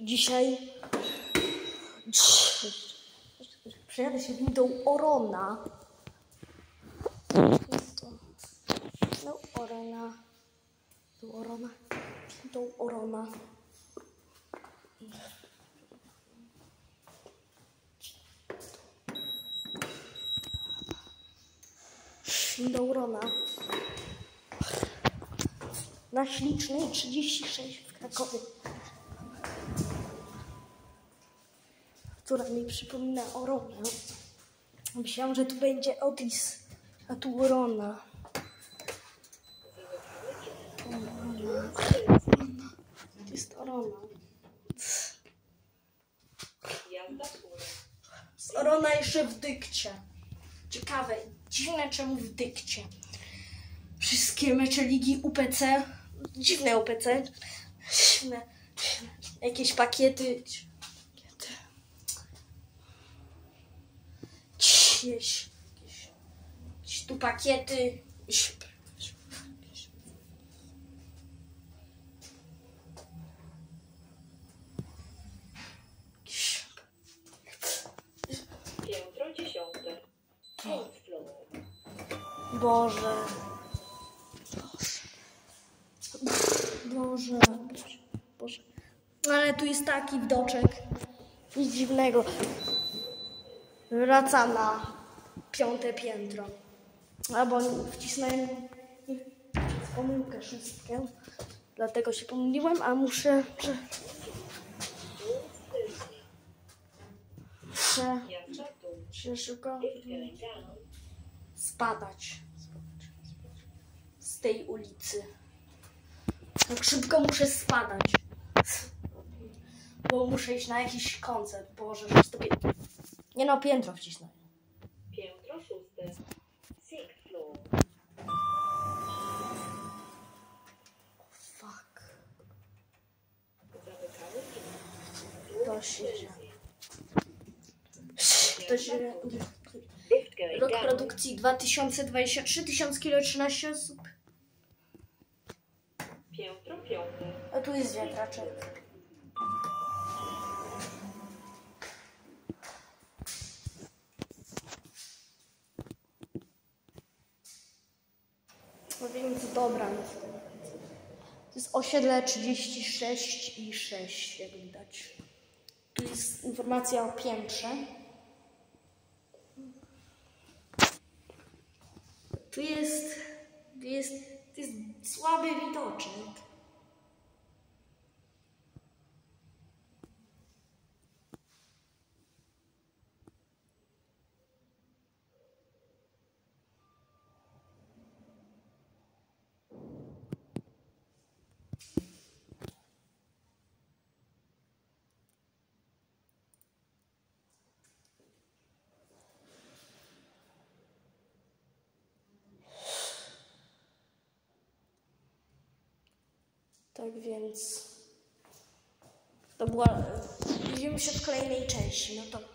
Dzisiaj przejadę się windą Orona. No, Orona. Do Orona. Windą Orona. Windą Orona. Na ślicznej 36 w Krakowie. Która mi przypomina Oronę. Myślałam, że tu będzie Otis, a tu Orona. Orona. To jest Orona. Orona jeszcze w dykcie. Ciekawe, dziwne czemu w dykcie. Wszystkie mecze ligi UPC, dziwne UPC, dziwne, dziwne. jakieś pakiety. Jakieś, jakieś, jakieś tu pakiety. Boże. Boże. Boże. Ale tu jest taki widoczek. Nic dziwnego. Wraca na piąte piętro. Albo wcisnąłem pomyłkę szóstkę. Dlatego się pomyliłem, a muszę... Muszę, muszę szybko spadać z tej ulicy. Tak szybko muszę spadać. Bo muszę iść na jakiś koncert. Boże, że piętro. Nie no, piętro wcisnąłem. Piętro szóste. Sixth floor. Fuck. To się. To się... Lift going Rok produkcji 2023, 1000 kilo 13 osób. Piętro piąte. A tu jest wiatraczek. Więc dobra. to- To jest osiedle 36 i 6, jak widać. Tu jest informacja o piętrze. Tu jest, tu jest, tu jest słaby widoczek. Tak więc to była. Widzimy się w kolejnej części. No to